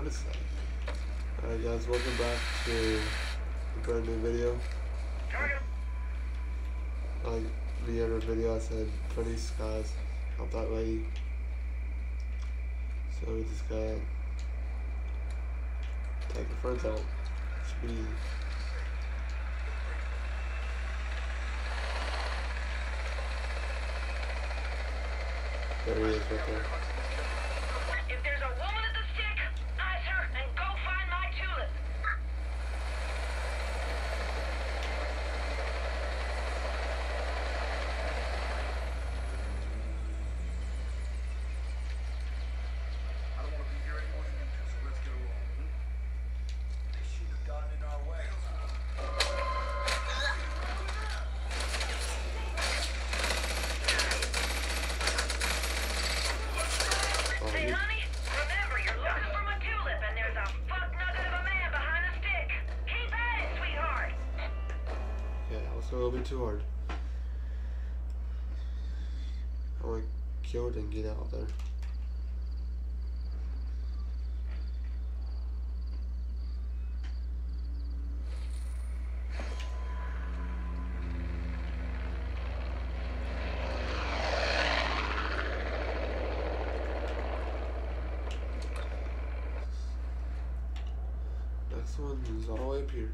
episode. Alright guys, welcome back to a brand new video. Like the other video I said, pretty skies help that way. So we just gotta take the friends out. Speed. be easy. There he is right there. If there's a woman too hard. I want killed and get out of there. Next one is all the way up here.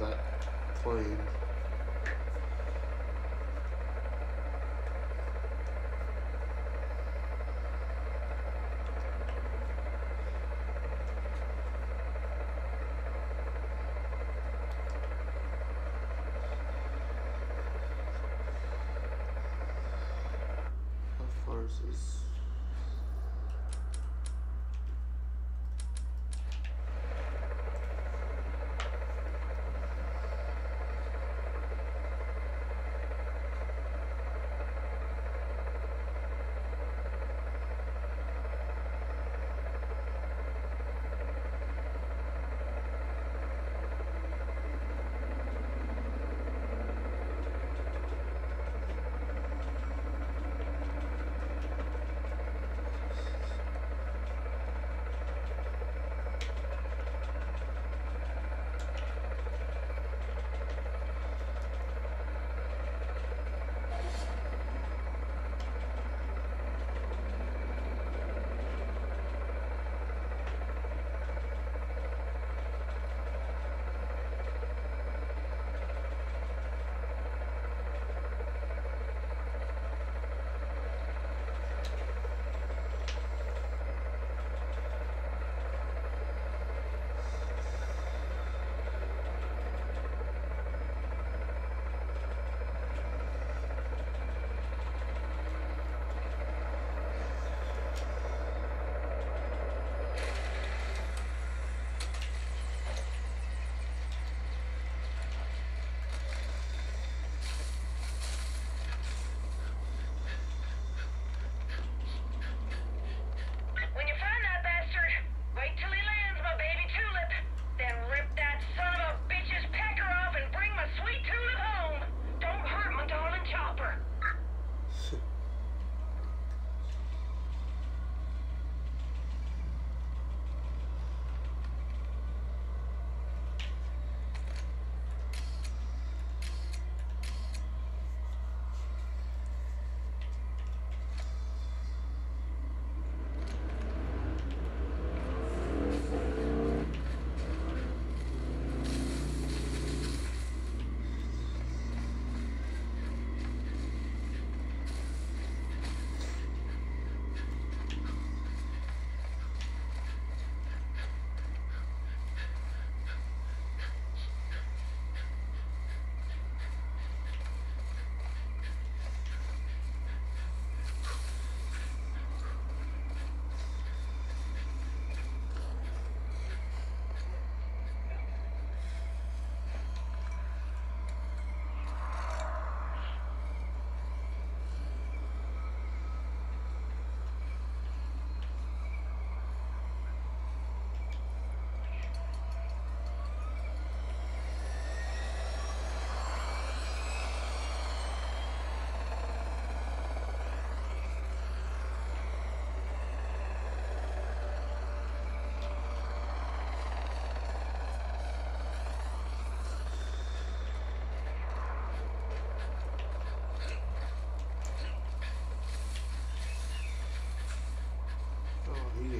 that plane.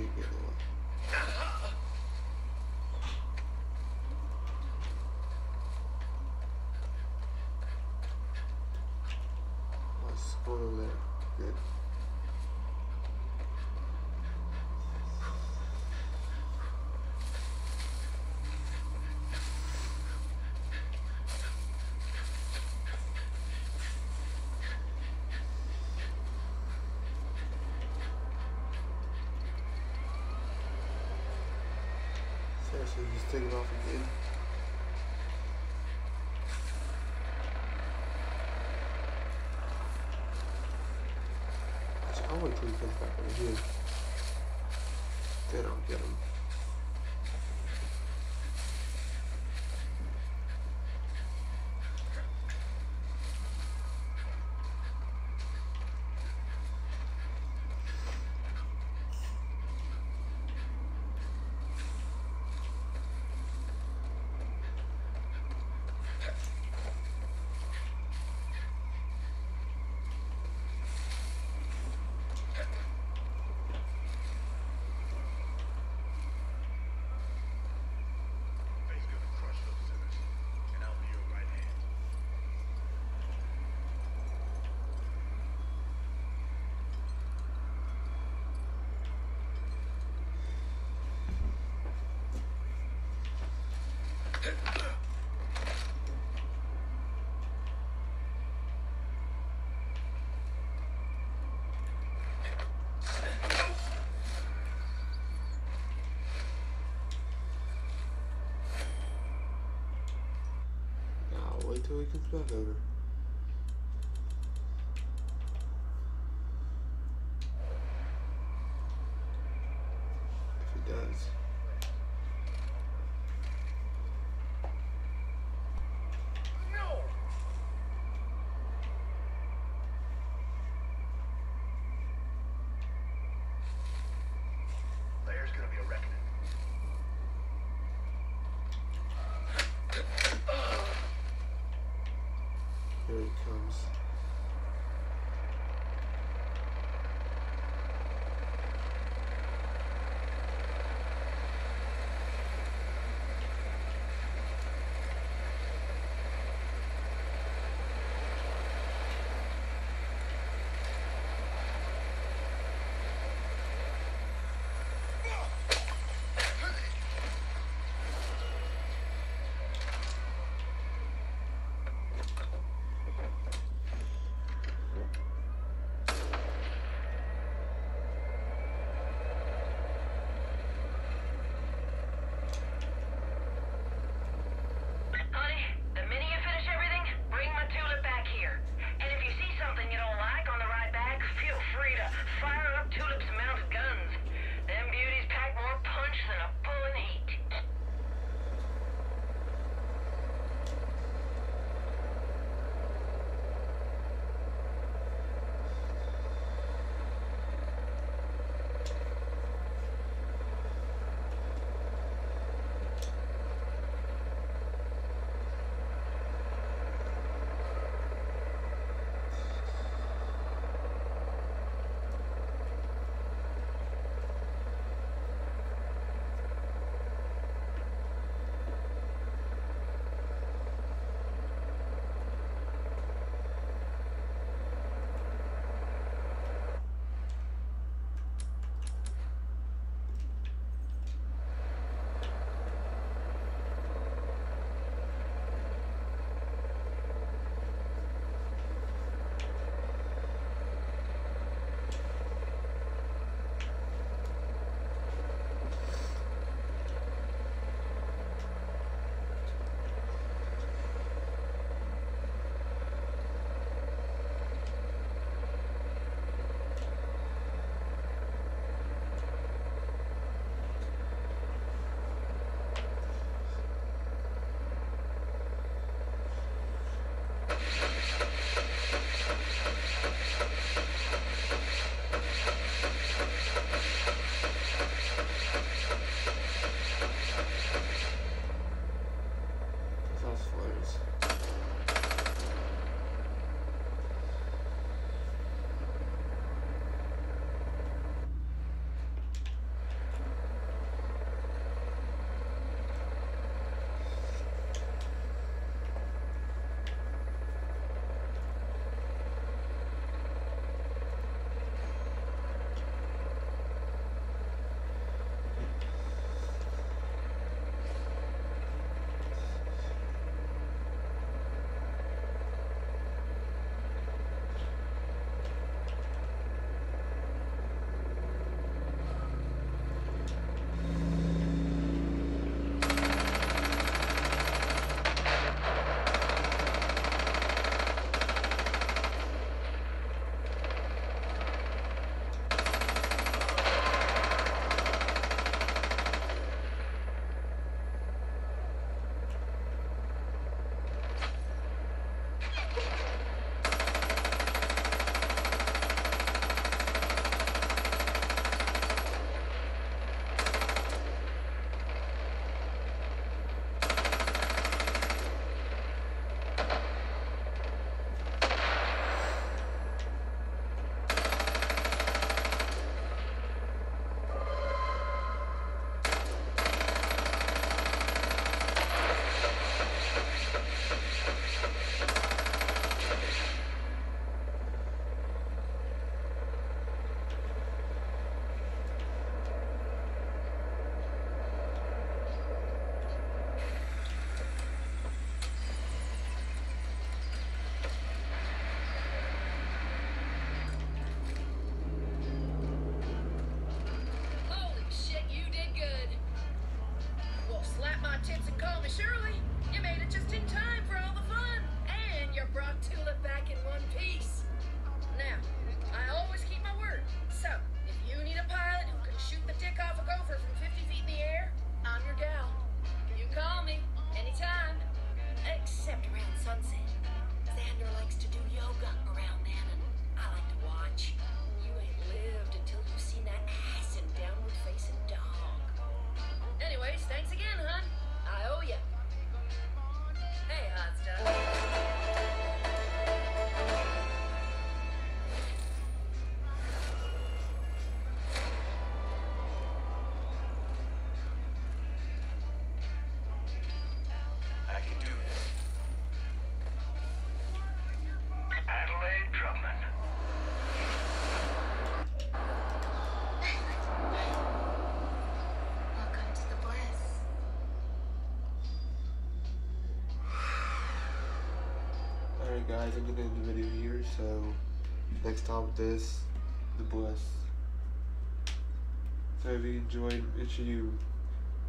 you get one. so just take it off again. Now wait till he comes back over. entonces. Guys, I'm gonna end the video here. So next time with this, the bliss. So if you enjoyed, make sure you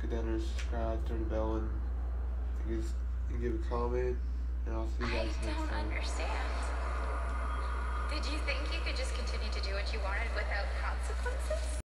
go down there, subscribe, turn the bell on, and give, and give a comment. And I'll see you I guys next don't time. understand. Did you think you could just continue to do what you wanted without consequences?